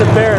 the bear.